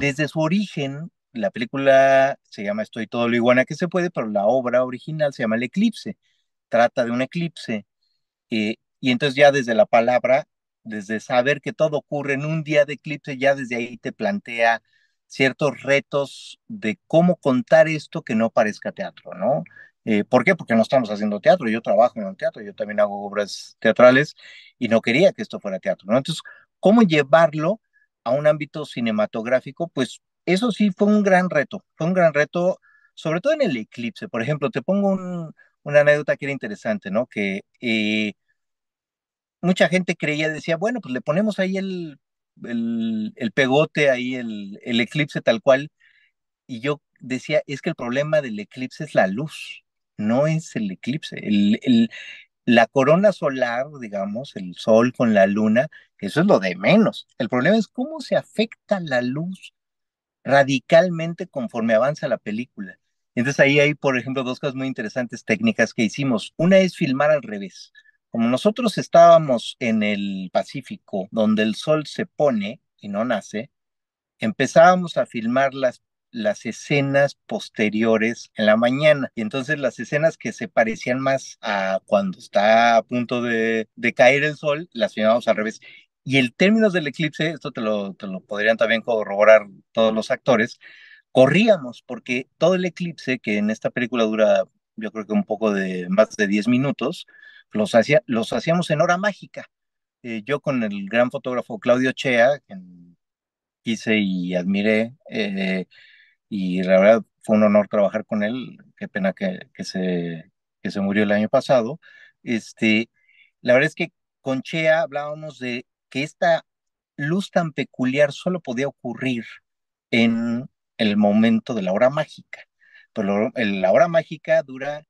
desde su origen, la película se llama Estoy todo lo iguana que se puede, pero la obra original se llama El Eclipse. Trata de un eclipse. Eh, y entonces ya desde la palabra, desde saber que todo ocurre en un día de eclipse, ya desde ahí te plantea ciertos retos de cómo contar esto que no parezca teatro, ¿no? Eh, ¿Por qué? Porque no estamos haciendo teatro, yo trabajo en un teatro, yo también hago obras teatrales y no quería que esto fuera teatro, ¿no? Entonces, ¿cómo llevarlo a un ámbito cinematográfico? Pues eso sí fue un gran reto, fue un gran reto, sobre todo en el eclipse. Por ejemplo, te pongo una anécdota que era interesante, ¿no? Que eh, mucha gente creía, decía, bueno, pues le ponemos ahí el, el, pegote, ahí el, el eclipse tal cual. Y yo decía, es que el problema del eclipse es la luz, no es el eclipse. El, la corona solar, digamos, el sol con la luna, eso es lo de menos. El problema es cómo se afecta la luz radicalmente conforme avanza la película. Entonces ahí hay, por ejemplo, dos cosas muy interesantes técnicas que hicimos. Una es filmar al revés. Como nosotros estábamos en el Pacífico, donde el sol se pone y no nace, empezábamos a filmar las, las escenas posteriores en la mañana. Y entonces las escenas que se parecían más a cuando está a punto de, caer el sol, las filmamos al revés. Y el término del eclipse, esto te lo, te lo podrían también corroborar todos los actores, corríamos porque todo el eclipse, que en esta película dura yo creo que un poco de más de 10 minutos, los, hacía, los hacíamos en hora mágica. Eh, yo con el gran fotógrafo Claudio Chea, quien quise y admiré, eh, y la verdad fue un honor trabajar con él, qué pena que, que, se, que se murió el año pasado. Este, la verdad es que con Chea hablábamos de que esta luz tan peculiar solo podía ocurrir en el momento de la hora mágica. Pero la hora mágica dura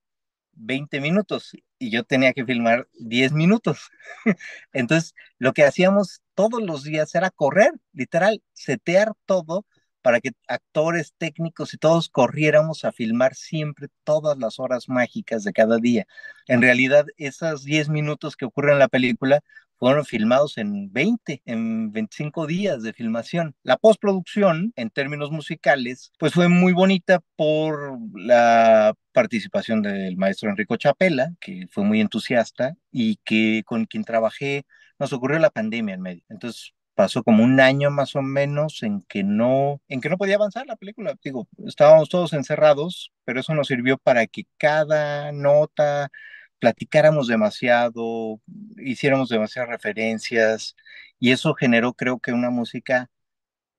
20 minutos y yo tenía que filmar 10 minutos. Entonces, lo que hacíamos todos los días era correr, literal, setear todo para que actores, técnicos y todos corriéramos a filmar siempre todas las horas mágicas de cada día. En realidad, esos 10 minutos que ocurren en la película fueron filmados en 20, en 25 días de filmación. La postproducción, en términos musicales, pues fue muy bonita por la participación del maestro Enrico Chapela, que fue muy entusiasta y que con quien trabajé nos ocurrió la pandemia en medio. Entonces pasó como un año más o menos en que no, en que no podía avanzar la película. Digo, estábamos todos encerrados, pero eso nos sirvió para que cada nota, platicáramos demasiado, hiciéramos demasiadas referencias y eso generó creo que una música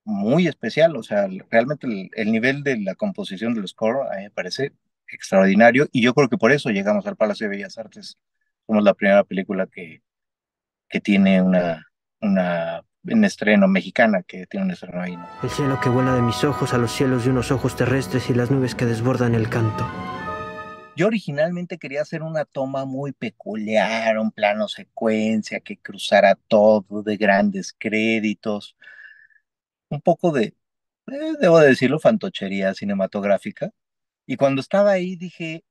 muy especial, o sea, realmente el, nivel de la composición del score a mí me parece extraordinario y yo creo que por eso llegamos al Palacio de Bellas Artes. Somos la primera película que, que tiene una, una en estreno mexicana que tiene un estreno ahí. El cielo que vuela de mis ojos a los cielos de unos ojos terrestres y las nubes que desbordan el canto. Yo originalmente quería hacer una toma muy peculiar, un plano secuencia que cruzara todo de grandes créditos, un poco de, eh, debo decirlo, fantochería cinematográfica. Y cuando estaba ahí dije,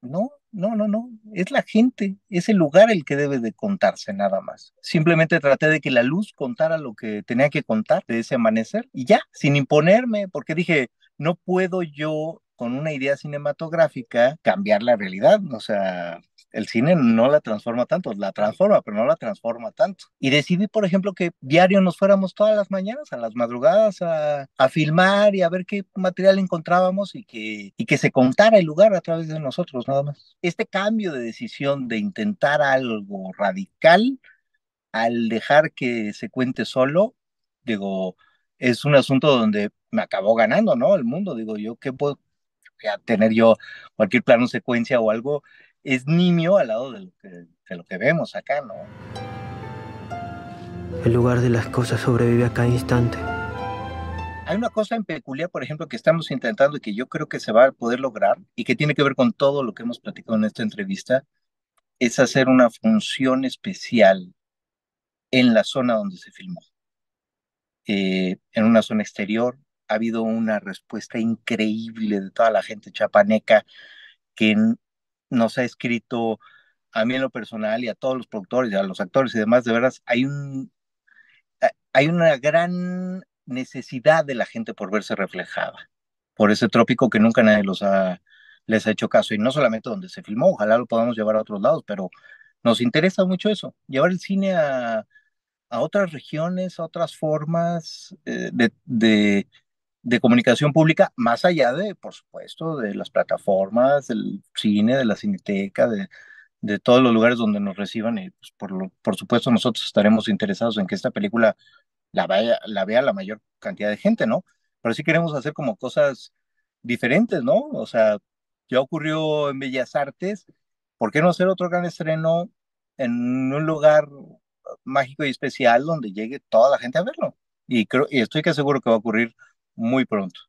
no, no, no, no, es la gente, es el lugar el que debe de contarse nada más. Simplemente traté de que la luz contara lo que tenía que contar de ese amanecer y ya, sin imponerme, porque dije, no puedo yo con una idea cinematográfica cambiar la realidad. O sea, el cine no la transforma tanto, la transforma, pero no la transforma tanto. Y decidí, por ejemplo, que diario nos fuéramos todas las mañanas, a las madrugadas, a, a filmar y a ver qué material encontrábamos y que, y que se contara el lugar a través de nosotros, nada más. Este cambio de decisión de intentar algo radical al dejar que se cuente solo, digo, es un asunto donde me acabó ganando, ¿no? El mundo, digo, yo qué puedo, tener yo cualquier plano secuencia o algo, es nimio al lado de lo que, de lo que vemos acá, ¿no? El lugar de las cosas sobrevive a cada instante. Hay una cosa en peculiar, por ejemplo, que estamos intentando y que yo creo que se va a poder lograr y que tiene que ver con todo lo que hemos platicado en esta entrevista, es hacer una función especial en la zona donde se filmó. Eh, en una zona exterior, ha habido una respuesta increíble de toda la gente chapaneca que nos ha escrito a mí en lo personal y a todos los productores y a los actores y demás, de veras, hay un hay una gran necesidad de la gente por verse reflejada, por ese trópico que nunca nadie los ha, les ha hecho caso, y no solamente donde se filmó, ojalá lo podamos llevar a otros lados, pero nos interesa mucho eso, llevar el cine a, a otras regiones, a otras formas eh, de, de, comunicación pública, más allá de, por supuesto, de las plataformas, del cine, de la cineteca, de, de todos los lugares donde nos reciban, y pues, por, lo, por supuesto nosotros estaremos interesados en que esta película la, vaya, la vea la mayor cantidad de gente, ¿no? Pero sí queremos hacer como cosas diferentes, ¿no? O sea, ya ocurrió en Bellas Artes, ¿por qué no hacer otro gran estreno en un lugar mágico y especial donde llegue toda la gente a verlo? Y, creo, y estoy que seguro que va a ocurrir muy pronto.